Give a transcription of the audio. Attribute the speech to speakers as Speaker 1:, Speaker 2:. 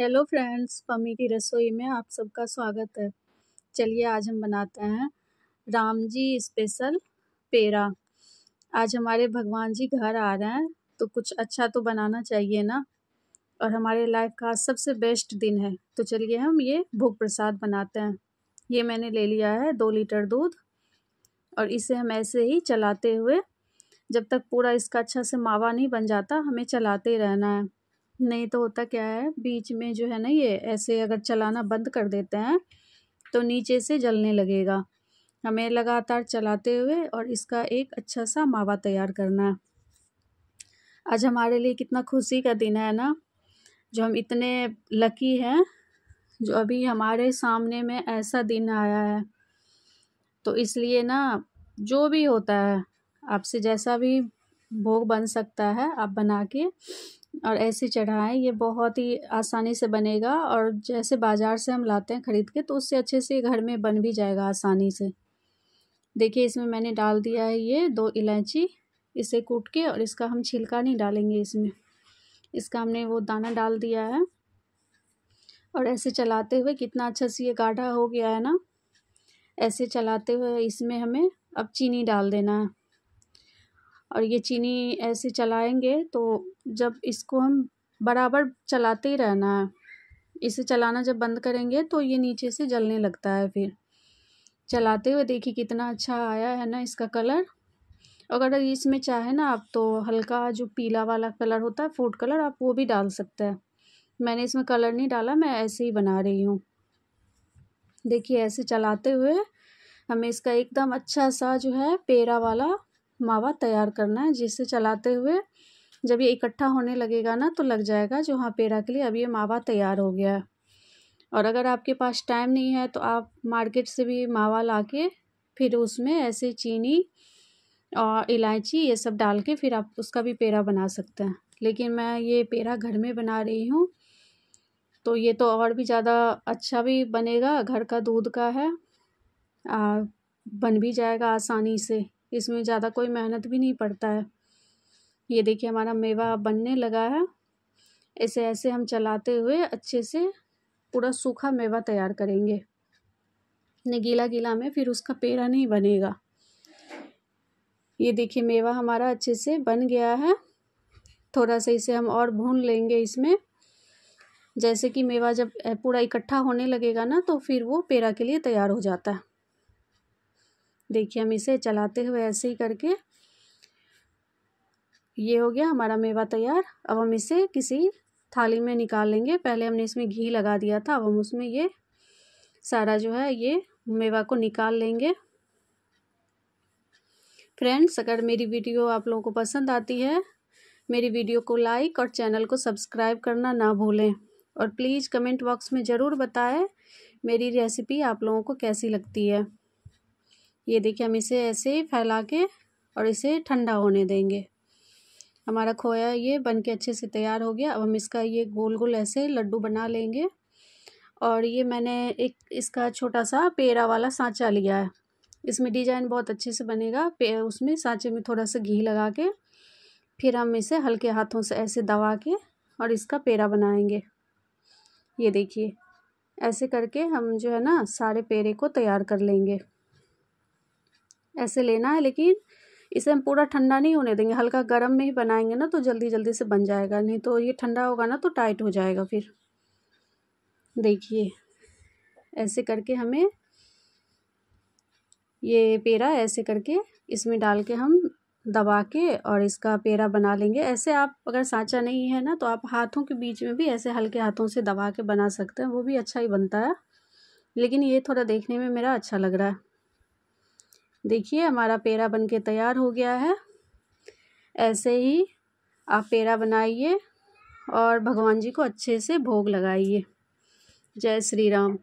Speaker 1: Hello friends Pammi की रसोई में आप सबका स्वागत है। चलिए आज हम बनाते हैं राम जी स्पेशल पेड़ा आज हमारे भगवान जी घर आ रहे हैं तो कुछ अच्छा तो बनाना चाहिए ना? और हमारे लाइफ का सबसे बेस्ट दिन है। तो चलिए हम ये भोग प्रसाद बनाते हैं। ये मैंने ले लिया है दो लीटर दूध और इसे हम ऐसे ही चलाते हुए, जब तक पूरा इसका अच्छा से मावा नहीं बन जाता, हमें चलाते रहना है। नहीं तो होता क्या है, बीच में जो है ना ये ऐसे अगर चलाना बंद कर देते हैं तो नीचे से जलने लगेगा। हमें लगातार चलाते हुए और इसका एक अच्छा सा मावा तैयार करना है। आज हमारे लिए कितना खुशी का दिन है ना, जो हम इतने लकी हैं, जो अभी हमारे सामने में ऐसा दिन आया है। तो इसलिए ना, जो भी होता है, आपसे जैसा भी भोग बन सकता है आप बना के और ऐसे चढ़ाएँ, ये बहुत ही आसानी से बनेगा और जैसे बाज़ार से हम लाते हैं ख़रीद के तो उससे अच्छे से घर में बन भी जाएगा आसानी से। देखिए इसमें मैंने डाल दिया है ये दो इलायची, इसे कूट के और इसका हम छिलका नहीं डालेंगे इसमें। इसका हमने वो दाना डाल दिया है और ऐसे चलाते हुए कितना अच्छा से ये गाढ़ा हो गया है ना, ऐसे चलाते हुए इसमें हमें अब चीनी डाल देना है। और ये चीनी ऐसे चलाएँगे तो जब इसको हम बराबर चलाते ही रहना है, इसे चलाना जब बंद करेंगे तो ये नीचे से जलने लगता है फिर। चलाते हुए देखिए कितना अच्छा आया है ना इसका कलर। अगर इसमें चाहे ना आप तो हल्का जो पीला वाला कलर होता है, फ़ूड कलर, आप वो भी डाल सकते हैं। मैंने इसमें कलर नहीं डाला, मैं ऐसे ही बना रही हूँ। देखिए ऐसे चलाते हुए हमें इसका एकदम अच्छा सा जो है पेड़ा वाला मावा तैयार करना है जिससे चलाते हुए जब ये इकट्ठा होने लगेगा ना तो लग जाएगा जो हाँ पेड़ा के लिए अब ये मावा तैयार हो गया है। और अगर आपके पास टाइम नहीं है तो आप मार्केट से भी मावा ला के फिर उसमें ऐसे चीनी और इलायची ये सब डाल के फिर आप उसका भी पेड़ा बना सकते हैं। लेकिन मैं ये पेड़ा घर में बना रही हूँ तो ये तो और भी ज़्यादा अच्छा भी बनेगा घर का दूध का है आ, बन भी जाएगा आसानी से। इसमें ज़्यादा कोई मेहनत भी नहीं पड़ता है। ये देखिए हमारा मेवा बनने लगा है। ऐसे ऐसे हम चलाते हुए अच्छे से पूरा सूखा मेवा तैयार करेंगे। ने गीला गीला में फिर उसका पेड़ा नहीं बनेगा। ये देखिए मेवा हमारा अच्छे से बन गया है। थोड़ा सा इसे हम और भून लेंगे इसमें। जैसे कि मेवा जब पूरा इकट्ठा होने लगेगा ना तो फिर वो पेड़ा के लिए तैयार हो जाता है। देखिए हम इसे चलाते हुए ऐसे ही करके ये हो गया हमारा मेवा तैयार। अब हम इसे किसी थाली में निकाल लेंगे। पहले हमने इसमें घी लगा दिया था। अब हम उसमें ये सारा जो है ये मेवा को निकाल लेंगे। फ्रेंड्स, अगर मेरी वीडियो आप लोगों को पसंद आती है, मेरी वीडियो को लाइक और चैनल को सब्सक्राइब करना ना भूलें। और प्लीज़ कमेंट बॉक्स में ज़रूर बताएँ मेरी रेसिपी आप लोगों को कैसी लगती है। ये देखिए हम इसे ऐसे फैला के और इसे ठंडा होने देंगे। हमारा खोया ये बन के अच्छे से तैयार हो गया। अब हम इसका ये गोल गोल ऐसे लड्डू बना लेंगे। और ये मैंने एक इसका छोटा सा पेड़ा वाला सांचा लिया है। इसमें डिज़ाइन बहुत अच्छे से बनेगा। उसमें सांचे में थोड़ा सा घी लगा के फिर हम इसे हल्के हाथों से ऐसे दबा के और इसका पेड़ा बनाएँगे। ये देखिए, ऐसे करके हम जो है ना सारे पेड़े को तैयार कर लेंगे। ऐसे लेना है, लेकिन इसे हम पूरा ठंडा नहीं होने देंगे। हल्का गर्म में ही बनाएँगे ना तो जल्दी जल्दी से बन जाएगा। नहीं तो ये ठंडा होगा ना तो टाइट हो जाएगा फिर। देखिए, ऐसे करके हमें ये पेड़ा ऐसे करके इसमें डाल के हम दबा के और इसका पेड़ा बना लेंगे। ऐसे आप अगर सांचा नहीं है ना तो आप हाथों के बीच में भी ऐसे हल्के हाथों से दबा के बना सकते हैं, वो भी अच्छा ही बनता है। लेकिन ये थोड़ा देखने में मेरा अच्छा लग रहा है। देखिए, हमारा पेड़ा बन के तैयार हो गया है। ऐसे ही आप पेड़ा बनाइए और भगवान जी को अच्छे से भोग लगाइए। जय श्री राम।